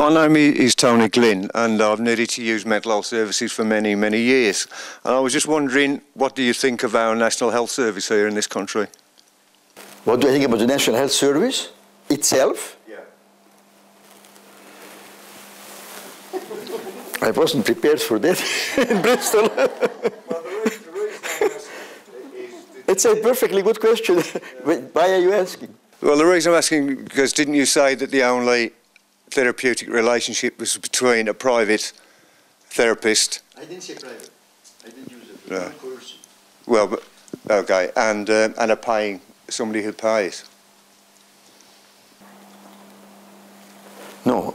My name is Tony Glynn, and I've needed to use mental health services for many, many years. And I was just wondering, what do you think of our National Health Service here in this country? What do I think about the National Health Service itself? Yeah. I wasn't prepared for that in Bristol. Well, the reason, the reason I'm asking is... it's a perfectly good question. Why are you asking? Well, the reason I'm asking, because didn't you say that the only therapeutic relationship was between a private therapist, I didn't say private. I didn't use it. Right. well, but, okay, and, um, and a paying, somebody who pays? No,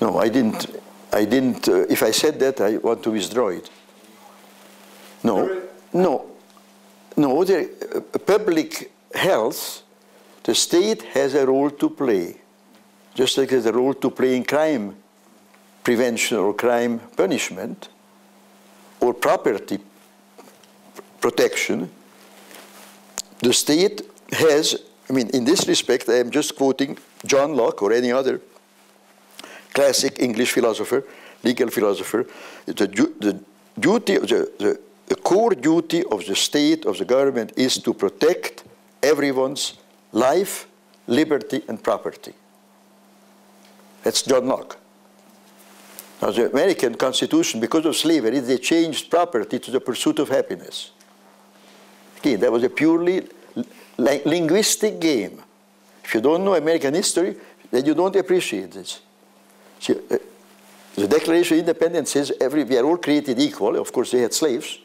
no, I didn't. I didn't. Uh, if I said that, I want to withdraw it. No, no, no. The uh, public health, the state has a role to play, just like there's a role to play in crime prevention or crime punishment or property protection. The state has. I mean, in this respect, I am just quoting John Locke or any other classic English philosopher, legal philosopher, the, the duty, the, the, the core duty of the state, of the government, is to protect everyone's life, liberty, and property. That's John Locke. Now, the American Constitution, because of slavery, they changed property to the pursuit of happiness. Again, that was a purely linguistic game. If you don't know American history, then you don't appreciate this. See, uh, the Declaration of Independence says every, we are all created equal. Of course, they had slaves.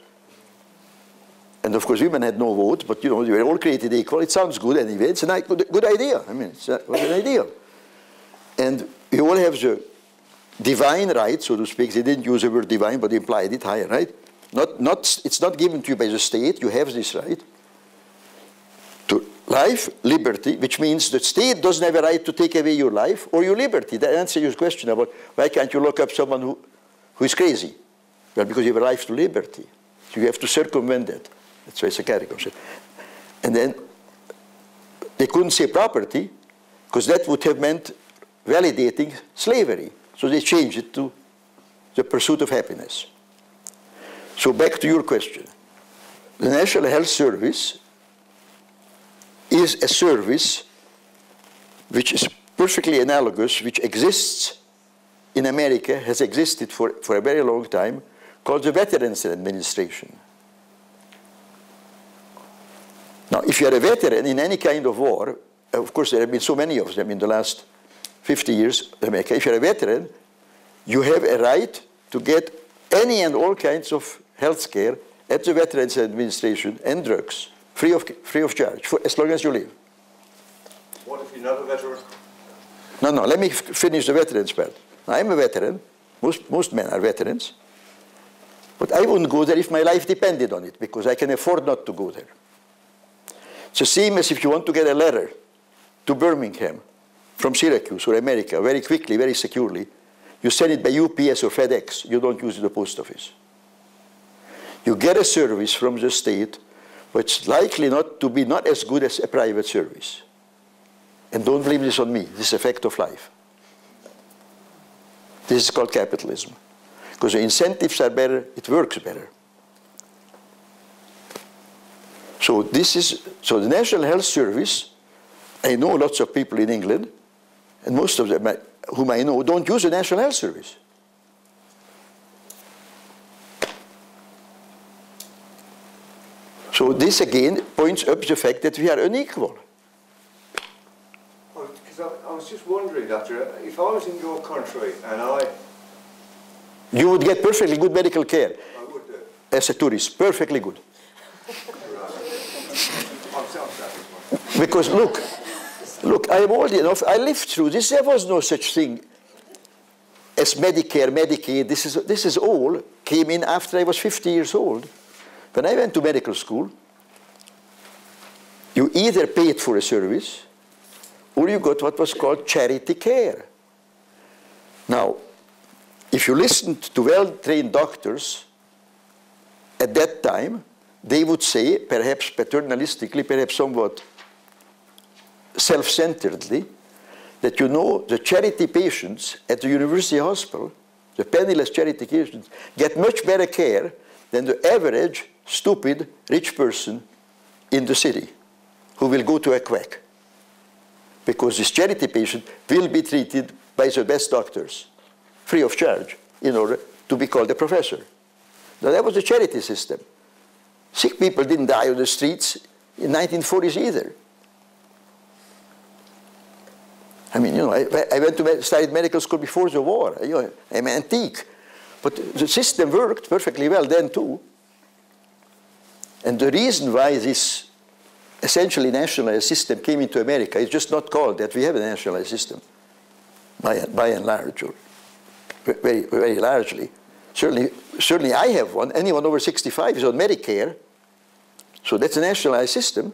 And of course, women had no vote, but you know, we were all created equal. It sounds good anyway. It's a good, good idea. I mean, it was an idea. And we all have the divine right, so to speak. They didn't use the word divine, but implied it higher, right? Not, not, it's not given to you by the state. You have this right to life, liberty, which means the state doesn't have a right to take away your life or your liberty. That answers your question about why can't you lock up someone who, who is crazy? Well, because you have a right to liberty. So you have to circumvent that. That's why it's a said. And then they couldn't say property because that would have meant validating slavery. So they changed it to the pursuit of happiness. So back to your question. The National Health Service is a service which is perfectly analogous, which exists in America, has existed for, for a very long time, called the Veterans Administration. Now, if you're a veteran in any kind of war, of course there have been so many of them in the last 50 years America, if you're a veteran, you have a right to get any and all kinds of health care at the Veterans Administration and drugs free of, free of charge, for as long as you live. What if you're not a veteran? No, no, let me finish the veterans part. I'm a veteran. Most, most men are veterans. But I wouldn't go there if my life depended on it, because I can afford not to go there. It's the same as if you want to get a letter to Birmingham from Syracuse or America very quickly, very securely. You send it by UPS or FedEx. You don't use the post office. You get a service from the state but it's likely not to be not as good as a private service. And don't blame this on me, this is effect of life. This is called capitalism. Because the incentives are better, it works better. So this is, so the National Health Service, I know lots of people in England, and most of them whom I know don't use the National Health Service. So this again points up the fact that we are unequal. Well, because I, I was just wondering, Doctor, if I was in your country and I... You would get perfectly good medical care I would do. as a tourist, perfectly good. I'm. Because look, look, I am old enough, I lived through this, there was no such thing as Medicare, Medicaid, this is, this is all came in after I was 50 years old. When I went to medical school, you either paid for a service or you got what was called charity care. Now, if you listened to well-trained doctors at that time, they would say, perhaps paternalistically, perhaps somewhat self-centeredly, that you know the charity patients at the university hospital, the penniless charity patients, get much better care than the average stupid rich person in the city who will go to a quack. Because this charity patient will be treated by the best doctors, free of charge, in order to be called a professor. Now that was the charity system. Sick people didn't die on the streets in 1940s either. I mean, you know, I, I went to studied medical school before the war. You know, I'm antique. But the system worked perfectly well then too. And the reason why this essentially nationalized system came into America is just not called that we have a nationalized system, by, by and large, or very, very largely. Certainly, certainly I have one. Anyone over 65 is on Medicare. So that's a nationalized system,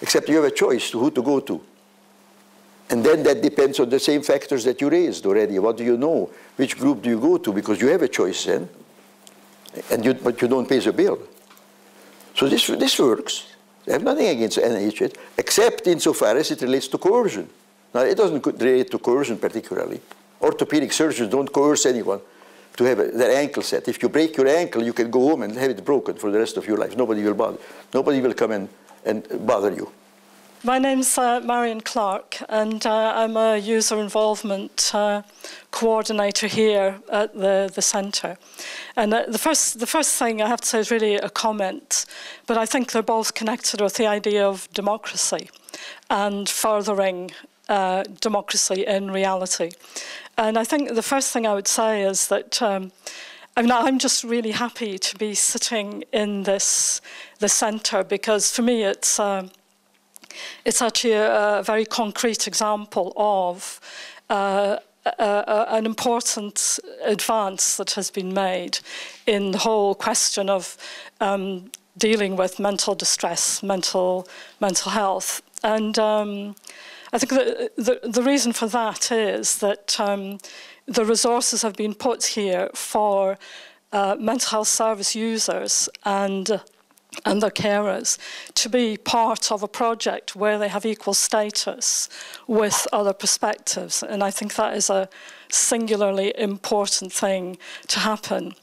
except you have a choice to who to go to. And then that depends on the same factors that you raised already. What do you know? Which group do you go to? Because you have a choice then, and you, but you don't pay the bill. So this, this works. I have nothing against NHS, except insofar as it relates to coercion. Now, it doesn't relate to coercion particularly. Orthopedic surgeons don't coerce anyone to have their ankle set. If you break your ankle, you can go home and have it broken for the rest of your life. Nobody will bother. Nobody will come and, and bother you. My name's uh, Marion Clark, and uh, I'm a user involvement uh, coordinator here at the, the centre. And uh, the, first, the first thing I have to say is really a comment, but I think they're both connected with the idea of democracy and furthering uh, democracy in reality. And I think the first thing I would say is that um, I mean, I'm just really happy to be sitting in this the centre because for me it's um, it's actually a, a very concrete example of uh, an important advance that has been made in the whole question of um, dealing with mental distress, mental mental health, and um, I think the, the, the reason for that is that um, the resources have been put here for uh, mental health service users and and their carers to be part of a project where they have equal status with other perspectives. And I think that is a singularly important thing to happen.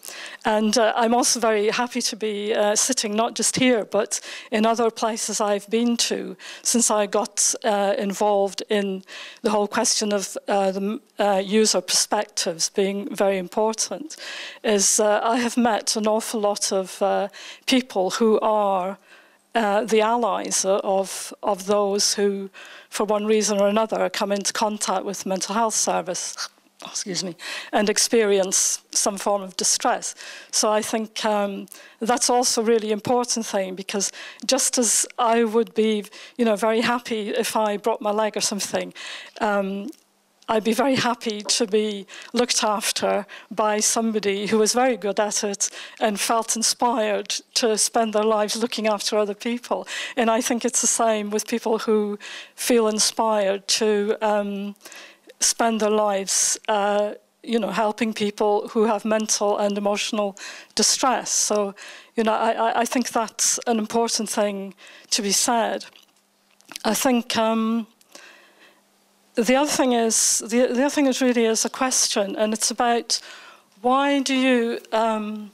And uh, I'm also very happy to be uh, sitting not just here, but in other places I've been to since I got uh, involved in the whole question of uh, the uh, user perspectives being very important. Is uh, I have met an awful lot of people who are uh, the allies of, of those who, for one reason or another, come into contact with mental health service excuse me, and experience some form of distress. So I think um, that's also a really important thing because just as I would be, you know, very happy if I broke my leg or something, um, I'd be very happy to be looked after by somebody who was very good at it and felt inspired to spend their lives looking after other people. And I think it's the same with people who feel inspired to um, spend their lives, uh, you know, helping people who have mental and emotional distress. So, you know, I, I think that's an important thing to be said. I think um, the other thing is the, the other thing is really is a question, and it's about why do you um,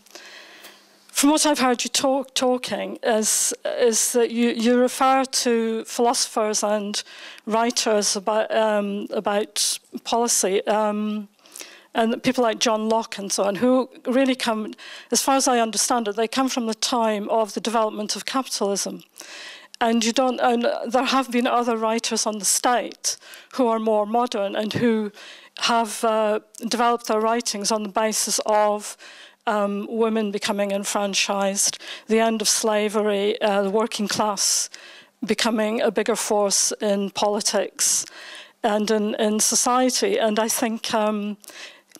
from what I've heard you talk, talking is, is that you, you refer to philosophers and writers about, um, about policy, um, and people like John Locke and so on, who really come, as far as I understand it, they come from the time of the development of capitalism. And you don't, and there have been other writers on the state who are more modern and who have uh, developed their writings on the basis of um, women becoming enfranchised, the end of slavery, uh, the working class becoming a bigger force in politics and in, in society. And I think, um,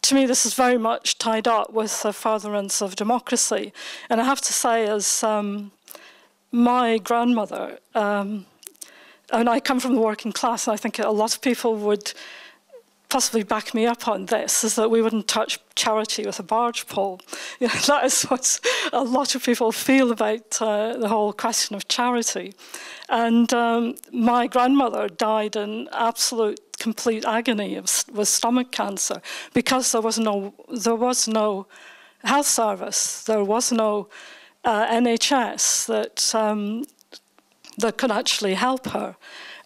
to me, this is very much tied up with the furtherance of democracy. And I have to say, as um, my grandmother, um, and I come from the working class, and I think a lot of people would possibly back me up on this is that we wouldn't touch charity with a barge pole. You know, that is what a lot of people feel about uh, the whole question of charity. And um, my grandmother died in absolute complete agony of, with stomach cancer because there was no there was no health service, there was no uh, NHS that um, that could actually help her,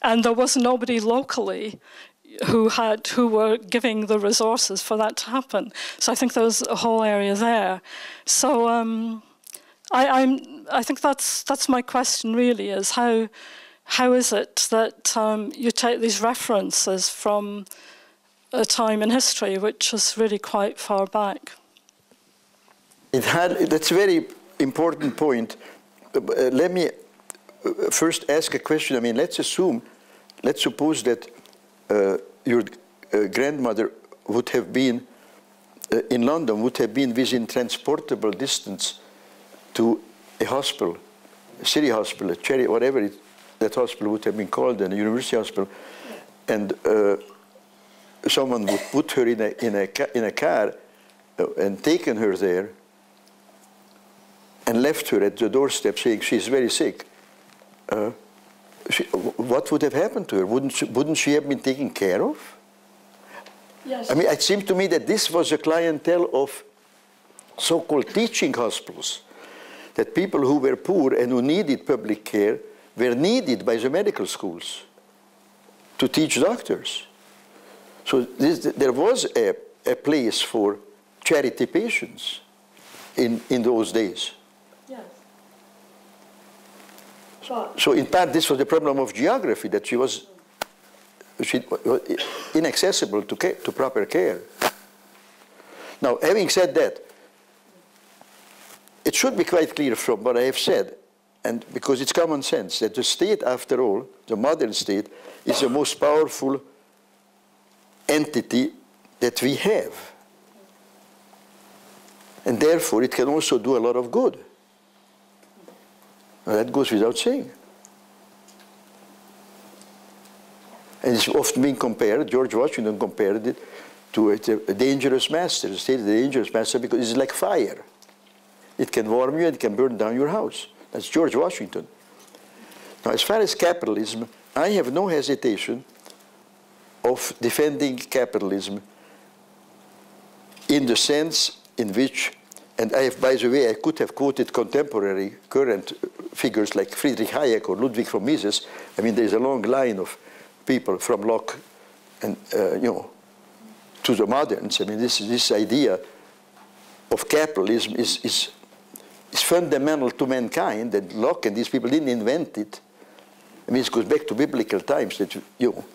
and there was nobody locally who had who were giving the resources for that to happen. So I think there was a whole area there. So um, I, am I think that's that's my question really is how how is it that um, you take these references from a time in history which is really quite far back? It had that's a very important point. Uh, let me uh, first ask a question. I mean, let's assume, let's suppose that uh, your uh, grandmother would have been uh, in London, would have been within transportable distance to a hospital, a city hospital, a charity, whatever it, that hospital would have been called, and a university hospital, and uh, someone would put her in a, in a, in a car uh, and taken her there and left her at the doorstep saying she's very sick. Uh, she, what would have happened to her? Wouldn't she, wouldn't she have been taken care of? Yes. I mean, it seemed to me that this was a clientele of so-called teaching hospitals, that people who were poor and who needed public care were needed by the medical schools to teach doctors. So this, there was a, a place for charity patients in, in those days. So in part, this was the problem of geography, that she was she, inaccessible to, care, to proper care. Now, having said that, it should be quite clear from what I have said, and because it's common sense, that the state, after all, the modern state, is the most powerful entity that we have. And therefore, it can also do a lot of good. That goes without saying. And it's often been compared, George Washington compared it to a, a dangerous master. The state a dangerous master because it's like fire. It can warm you and it can burn down your house. That's George Washington. Now, as far as capitalism, I have no hesitation of defending capitalism in the sense in which and I have, by the way, I could have quoted contemporary current figures like Friedrich Hayek or Ludwig von Mises. I mean, there's a long line of people from Locke and, uh, you know, to the moderns. I mean, this, this idea of capitalism is, is, is fundamental to mankind, and Locke and these people didn't invent it. I mean, it goes back to biblical times that, you know,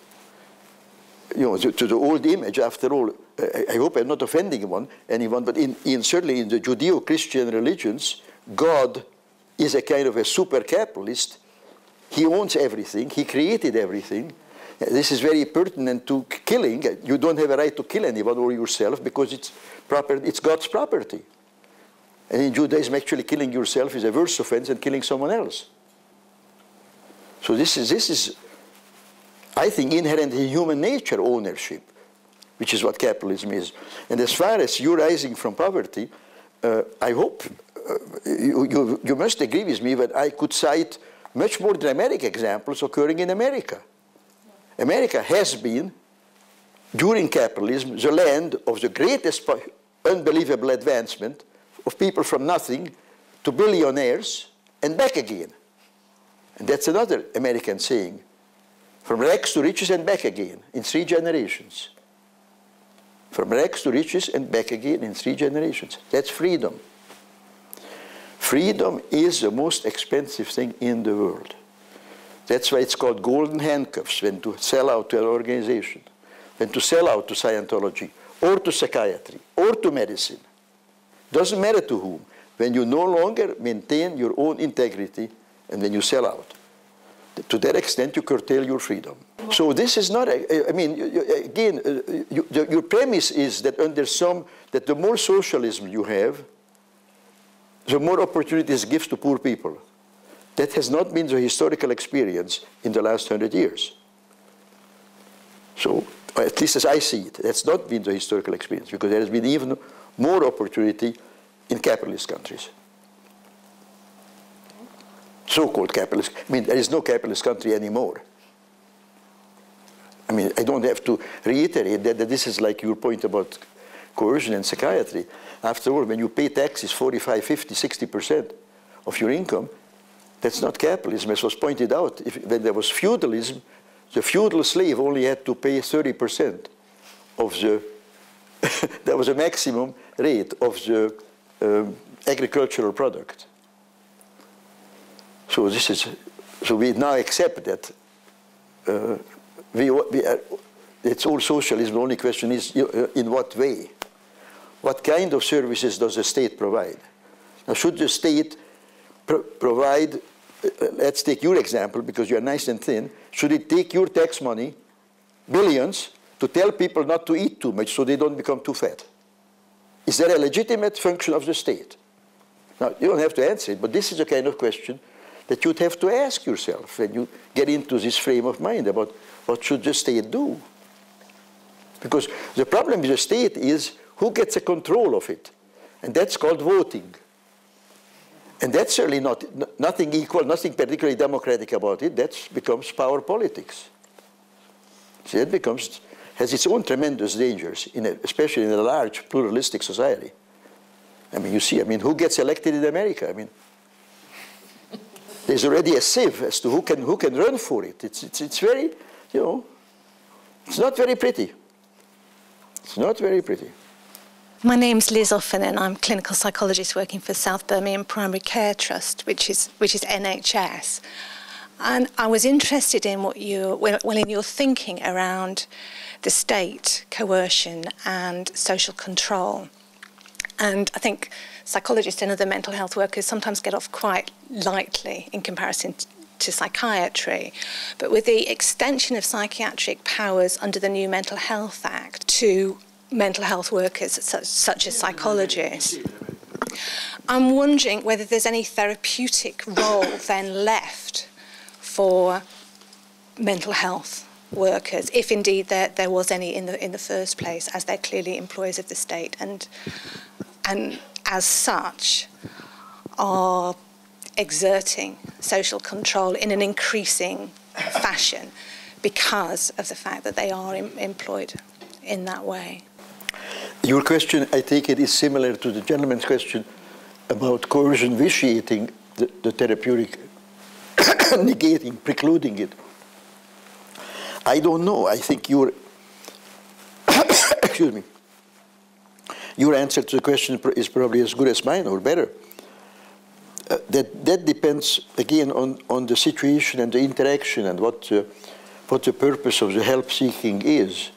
you know, to, to the old image, after all, I hope I'm not offending one, anyone, but in, in certainly in the Judeo-Christian religions, God is a kind of a super capitalist. He owns everything. He created everything. This is very pertinent to killing. You don't have a right to kill anyone or yourself because it's, proper, it's God's property. And in Judaism, actually killing yourself is a worse offense than killing someone else. So this is, this is I think, inherent in human nature ownership which is what capitalism is. And as far as you rising from poverty, uh, I hope uh, you, you, you, must agree with me that I could cite much more dramatic examples occurring in America. America has been, during capitalism, the land of the greatest unbelievable advancement of people from nothing to billionaires and back again. And that's another American saying, from rags to riches and back again in three generations. From rags to riches and back again in three generations. That's freedom. Freedom is the most expensive thing in the world. That's why it's called golden handcuffs when to sell out to an organization, when to sell out to Scientology, or to psychiatry, or to medicine. Doesn't matter to whom. When you no longer maintain your own integrity and when you sell out. To that extent, you curtail your freedom. So this is not, I mean, again, uh, you, your premise is that under some, that the more socialism you have, the more opportunities gives to poor people. That has not been the historical experience in the last hundred years. So, at least as I see it, that's not been the historical experience because there has been even more opportunity in capitalist countries so-called capitalist. I mean, there is no capitalist country anymore. I mean, I don't have to reiterate that, that this is like your point about coercion and psychiatry. After all, when you pay taxes 45, 50, 60% of your income, that's not capitalism. As was pointed out, if, when there was feudalism, the feudal slave only had to pay 30% of the, that was a maximum rate of the um, agricultural product. So this is, so we now accept that uh, we, we are, it's all socialism. The only question is uh, in what way? What kind of services does the state provide? Now, should the state pro provide, uh, let's take your example because you're nice and thin, should it take your tax money, billions, to tell people not to eat too much so they don't become too fat? Is that a legitimate function of the state? Now, you don't have to answer it, but this is a kind of question that you'd have to ask yourself when you get into this frame of mind about what should the state do. Because the problem with the state is who gets a control of it? And that's called voting. And that's certainly not nothing equal, nothing particularly democratic about it. That becomes power politics. See, it becomes has its own tremendous dangers, in a, especially in a large pluralistic society. I mean, you see, I mean, who gets elected in America? I mean, there's already a sieve as to who can, who can run for it. It's, it's, it's very, you know, it's not very pretty. It's not very pretty. My name's Liz Offen and I'm clinical psychologist working for South Birmingham Primary Care Trust, which is, which is NHS. And I was interested in what you, well, in your thinking around the state, coercion, and social control. And I think psychologists and other mental health workers sometimes get off quite lightly in comparison to psychiatry. But with the extension of psychiatric powers under the new Mental Health Act to mental health workers such, such as psychologists, I'm wondering whether there's any therapeutic role then left for mental health workers, if indeed there, there was any in the in the first place, as they're clearly employees of the state, and and as such are exerting social control in an increasing fashion because of the fact that they are em employed in that way. Your question, I take it, is similar to the gentleman's question about coercion vitiating the, the therapeutic, negating, precluding it. I don't know. I think your excuse me. Your answer to the question is probably as good as mine or better. Uh, that that depends again on on the situation and the interaction and what uh, what the purpose of the help seeking is.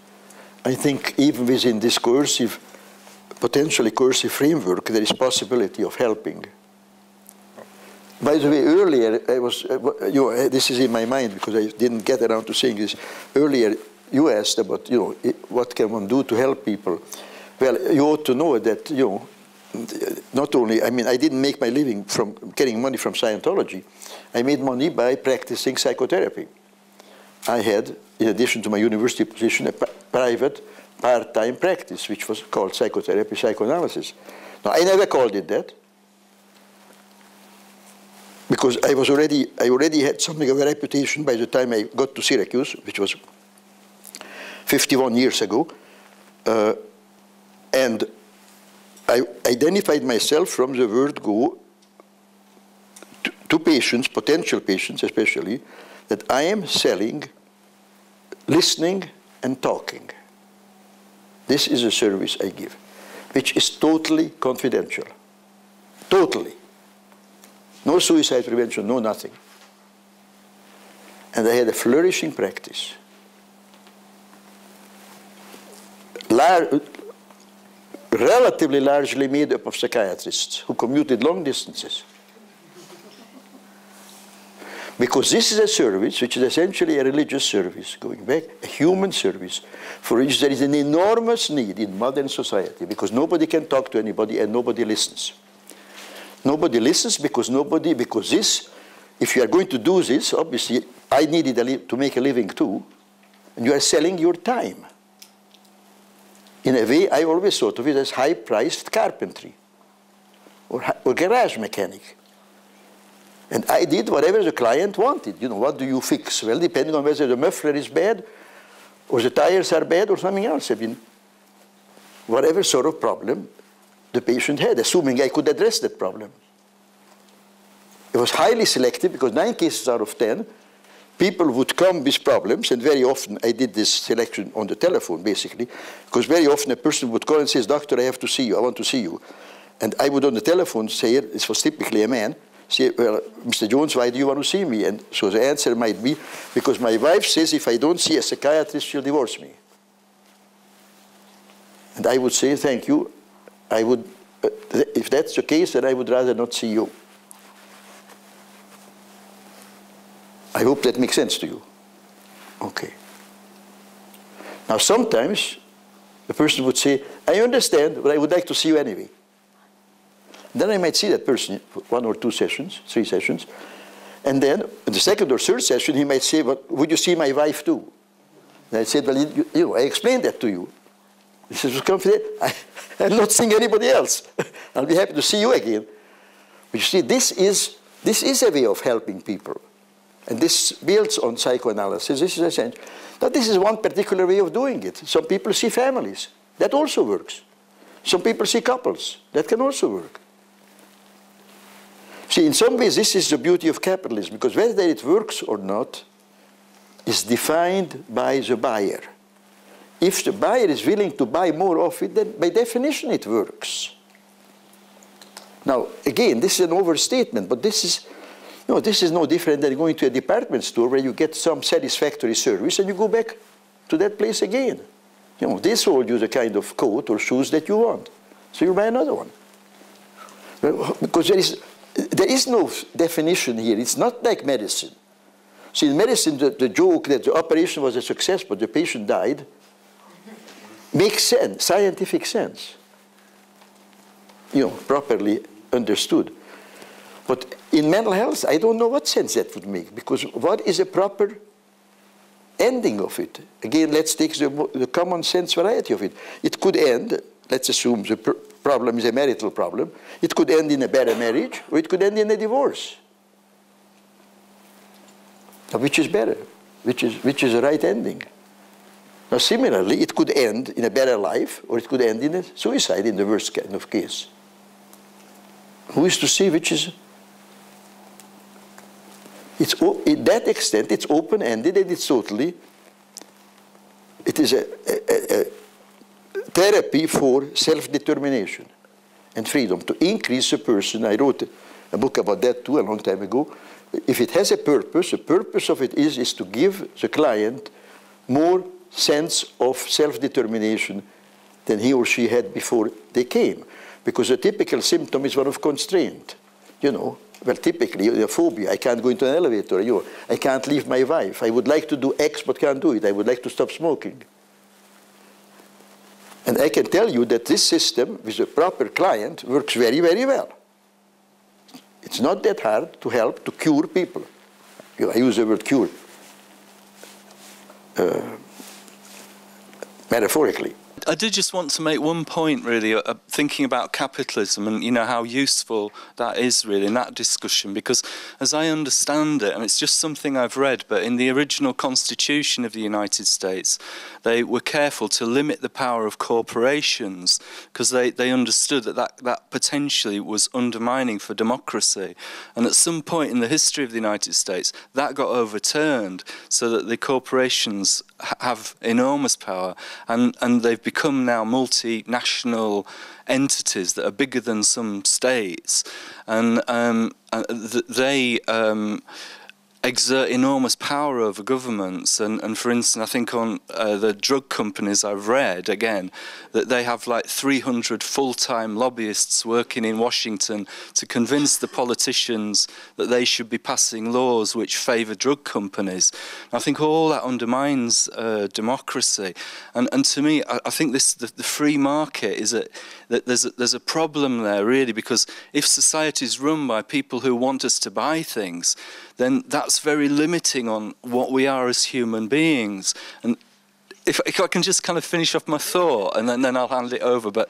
I think even within this coercive, potentially coercive framework, there is possibility of helping. By the way, earlier, I was, uh, you know, this is in my mind because I didn't get around to saying this. Earlier, you asked about, you know, what can one do to help people? Well, you ought to know that, you know, not only, I mean, I didn't make my living from getting money from Scientology. I made money by practicing psychotherapy. I had, in addition to my university position, a private part-time practice, which was called psychotherapy, psychoanalysis. Now, I never called it that because I was already, I already had something of a reputation by the time I got to Syracuse, which was 51 years ago. Uh, and I identified myself from the word go to, to patients, potential patients especially, that I am selling, listening, and talking. This is a service I give, which is totally confidential. Totally. No suicide prevention, no nothing. And I had a flourishing practice. Relatively largely made up of psychiatrists who commuted long distances. Because this is a service which is essentially a religious service, going back, a human service, for which there is an enormous need in modern society because nobody can talk to anybody and nobody listens. Nobody listens because nobody, because this, if you are going to do this, obviously, I needed to make a living too, and you are selling your time. In a way, I always thought of it as high-priced carpentry or, or garage mechanic. And I did whatever the client wanted. You know, what do you fix? Well, depending on whether the muffler is bad or the tires are bad, or something else. I mean, whatever sort of problem the patient had, assuming I could address that problem. It was highly selective because nine cases out of 10, people would come with problems, and very often I did this selection on the telephone, basically, because very often a person would call and says, doctor, I have to see you, I want to see you. And I would on the telephone say, this was typically a man, say, well, Mr. Jones, why do you want to see me? And so the answer might be, because my wife says if I don't see a psychiatrist, she'll divorce me. And I would say, thank you. I would, uh, if that's the case, then I would rather not see you. I hope that makes sense to you. Okay. Now, sometimes the person would say, I understand, but I would like to see you anyway. Then I might see that person one or two sessions, three sessions. And then in the second or third session, he might say, well, would you see my wife too? And I said, well, you, you know, I explained that to you. He says, confident, I, I'm not seeing anybody else. I'll be happy to see you again. But you see, this is, this is a way of helping people. And this builds on psychoanalysis. This is essential. Now, this is one particular way of doing it. Some people see families. That also works. Some people see couples. That can also work. See, in some ways, this is the beauty of capitalism, because whether it works or not is defined by the buyer. If the buyer is willing to buy more of it, then by definition it works. Now, again, this is an overstatement, but this is no, this is no different than going to a department store where you get some satisfactory service and you go back to that place again. You know, they sold you the kind of coat or shoes that you want. So you buy another one. Because there is, there is no definition here. It's not like medicine. See, in medicine, the, the joke that the operation was a success but the patient died makes sense, scientific sense. You know, properly understood. But in mental health, I don't know what sense that would make, because what is a proper ending of it? Again, let's take the, the common sense variety of it. It could end, let's assume the pr problem is a marital problem, it could end in a better marriage, or it could end in a divorce. Now, which is better? Which is, which is the right ending? Now, similarly, it could end in a better life, or it could end in a suicide in the worst kind of case. Who is to see which is it's, in that extent, it's open-ended and it's totally, it is a, a, a therapy for self-determination and freedom to increase a person. I wrote a book about that too a long time ago. If it has a purpose, the purpose of it is, is to give the client more sense of self-determination than he or she had before they came. Because a typical symptom is one of constraint. You know, well, typically, a phobia. I can't go into an elevator. You I can't leave my wife. I would like to do X, but can't do it. I would like to stop smoking. And I can tell you that this system, with a proper client, works very, very well. It's not that hard to help to cure people. You know, I use the word cure uh, metaphorically. I did just want to make one point, really, uh, thinking about capitalism and you know how useful that is, really, in that discussion. Because as I understand it, and it's just something I've read, but in the original Constitution of the United States, they were careful to limit the power of corporations because they, they understood that, that that potentially was undermining for democracy. And at some point in the history of the United States, that got overturned so that the corporations have enormous power and, and they've become now multinational entities that are bigger than some states. And um, uh, they. Um, exert enormous power over governments. And, and for instance, I think on uh, the drug companies I've read, again, that they have like 300 full-time lobbyists working in Washington to convince the politicians that they should be passing laws which favour drug companies. And I think all that undermines uh, democracy. And, and to me, I, I think this the, the free market is a, that there's a, there's a problem there really because if society is run by people who want us to buy things, then that's very limiting on what we are as human beings. And if, if I can just kind of finish off my thought and then, then I'll hand it over, but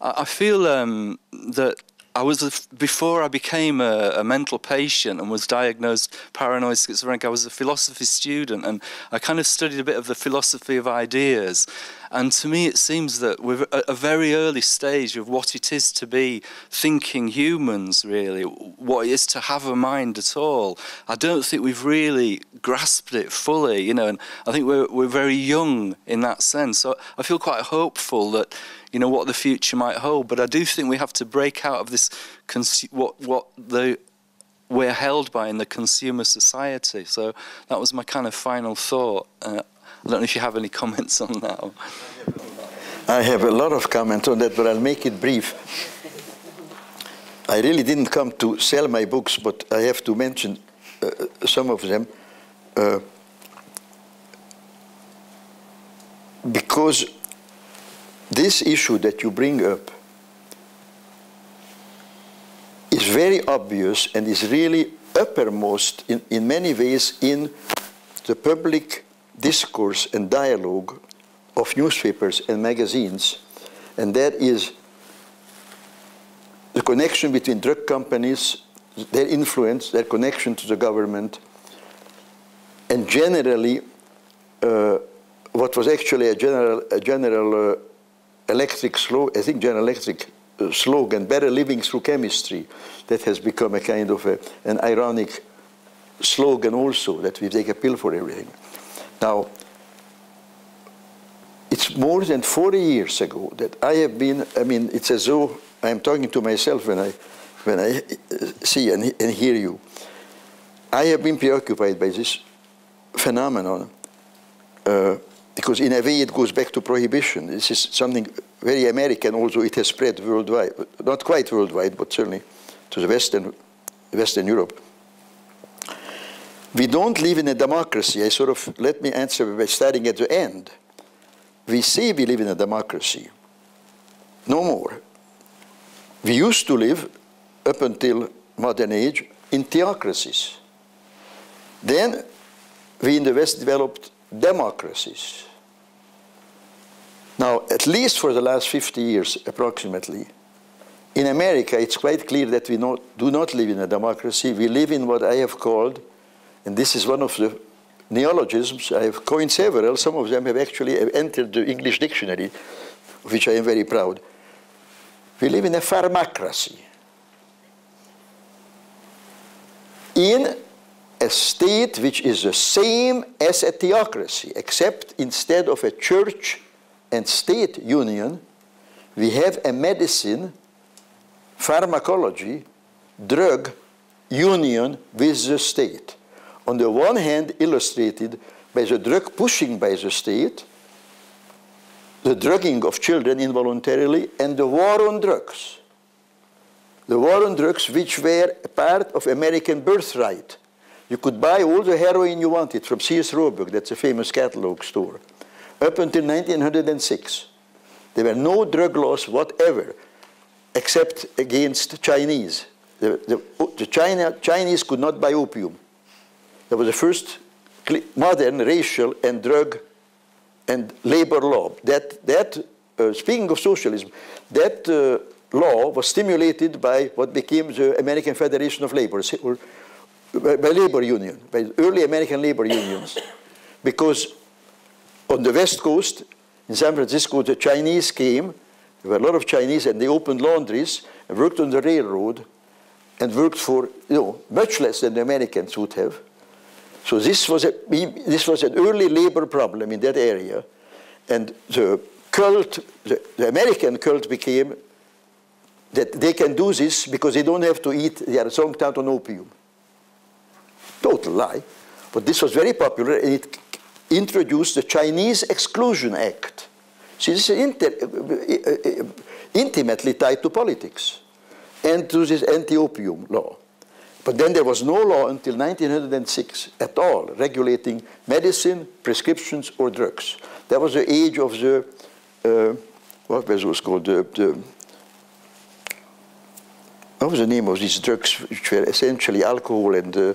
I, I feel um, that I was a, before I became a, a, mental patient and was diagnosed paranoid schizophrenic. I was a philosophy student, and I kind of studied a bit of the philosophy of ideas. And to me, it seems that we're at a very early stage of what it is to be thinking humans, really, what it is to have a mind at all. I don't think we've really grasped it fully, you know, and I think we're, we're very young in that sense. So I feel quite hopeful that you know what the future might hold. But I do think we have to break out of this what what the we're held by in the consumer society. So that was my kind of final thought. Uh, I don't know if you have any comments on that. I have a lot of comments on that, but I'll make it brief. I really didn't come to sell my books, but I have to mention uh, some of them. Uh, because this issue that you bring up is very obvious and is really uppermost in, in many ways in the public discourse and dialogue of newspapers and magazines, and that is the connection between drug companies, their influence, their connection to the government, and generally uh, what was actually a general, a general uh, electric slow, I think General Electric uh, slogan, better living through chemistry, that has become a kind of a, an ironic slogan also, that we take a pill for everything. Now, it's more than 40 years ago that I have been, I mean, it's as though I'm talking to myself when I, when I uh, see and, and hear you. I have been preoccupied by this phenomenon uh, because in a way it goes back to prohibition. This is something very American, although it has spread worldwide, not quite worldwide, but certainly to the Western, Western Europe. We don't live in a democracy. I sort of, let me answer by starting at the end. We say we live in a democracy. No more. We used to live, up until modern age, in theocracies. Then we in the West developed democracies. Now, at least for the last 50 years, approximately, in America, it's quite clear that we not, do not live in a democracy. We live in what I have called, and this is one of the neologisms, I have coined several, some of them have actually entered the English dictionary, of which I am very proud. We live in a pharmacracy. In a state which is the same as a theocracy, except instead of a church and state union, we have a medicine, pharmacology, drug union with the state. On the one hand, illustrated by the drug pushing by the state, the drugging of children involuntarily, and the war on drugs. The war on drugs, which were a part of American birthright you could buy all the heroin you wanted from Sears Roebuck, that's a famous catalog store, up until 1906. There were no drug laws whatever, except against Chinese. The, the, the China, Chinese could not buy opium. That was the first modern racial and drug and labor law. That, that uh, speaking of socialism, that uh, law was stimulated by what became the American Federation of Labor, or by, by labor union, by early American labor unions. Because on the West Coast, in San Francisco, the Chinese came, there were a lot of Chinese, and they opened laundries and worked on the railroad and worked for, you know, much less than the Americans would have. So this was, a, this was an early labor problem in that area. And the cult, the, the American cult became that they can do this because they don't have to eat their song out on opium. Total lie. But this was very popular and it introduced the Chinese Exclusion Act. See, this is inter, uh, uh, intimately tied to politics and to this anti-opium law. But then there was no law until 1906 at all regulating medicine, prescriptions, or drugs. That was the age of the, uh, what was it called, the, the, what was the name of these drugs which were essentially alcohol and uh, uh,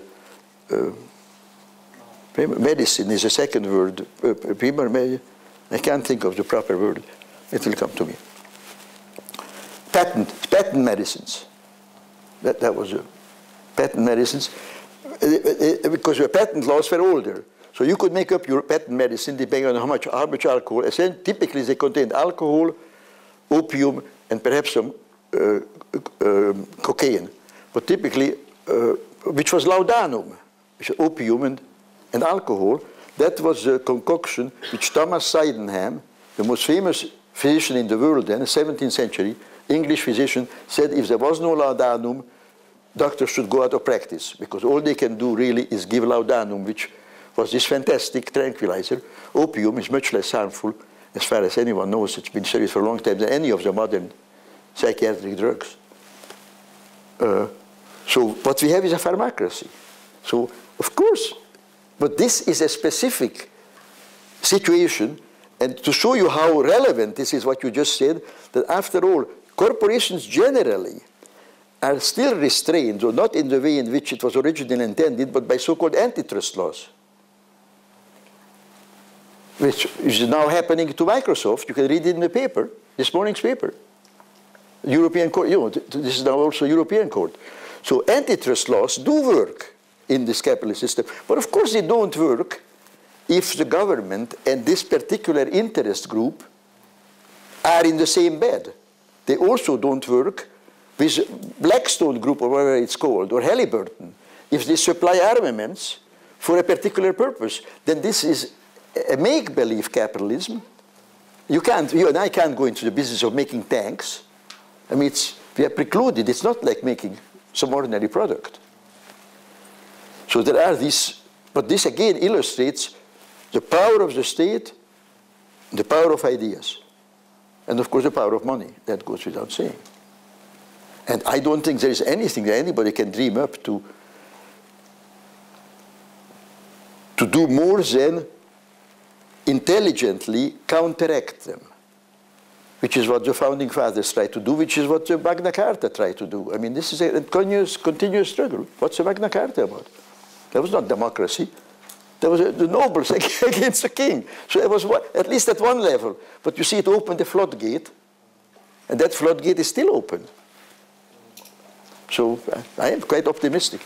medicine is a second word. Uh, I can't think of the proper word. It will come to me. Patent, patent medicines. That, that was a patent medicines. Uh, because your patent laws were older. So you could make up your patent medicine depending on how much, how much alcohol. Typically they contained alcohol, opium, and perhaps some uh, uh, cocaine. But typically, uh, which was laudanum, opium and, alcohol. That was a concoction which Thomas Sydenham, the most famous physician in the world then, 17th century, English physician, said if there was no laudanum, doctors should go out of practice because all they can do really is give laudanum, which was this fantastic tranquilizer. Opium is much less harmful, as far as anyone knows. It's been studied for a long time than any of the modern psychiatric drugs. Uh, so what we have is a pharmacracy. So of course, but this is a specific situation, and to show you how relevant this is what you just said, that after all, corporations generally are still restrained, or not in the way in which it was originally intended, but by so-called antitrust laws, which is now happening to Microsoft. You can read it in the paper, this morning's paper. European court, you know, this is now also European court. So antitrust laws do work in this capitalist system, but of course they don't work if the government and this particular interest group are in the same bed. They also don't work with Blackstone Group or whatever it's called, or Halliburton, if they supply armaments for a particular purpose, then this is a make-believe capitalism. You can't, you and I can't go into the business of making tanks. I mean, it's, we are precluded. It's not like making some ordinary product. So there are these, but this again illustrates the power of the state, the power of ideas, and of course the power of money. That goes without saying. And I don't think there is anything that anybody can dream up to, to do more than intelligently counteract them, which is what the founding fathers tried to do, which is what the Magna Carta tried to do. I mean, this is a continuous, continuous struggle. What's the Magna Carta about? That was not democracy. There was a, the nobles against the king. So it was at least at one level. But you see, it opened the floodgate, and that floodgate is still open. So uh, I am quite optimistic.